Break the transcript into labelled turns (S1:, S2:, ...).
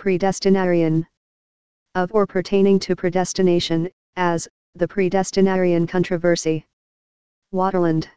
S1: Predestinarian. Of or pertaining to predestination, as, the predestinarian controversy. Waterland.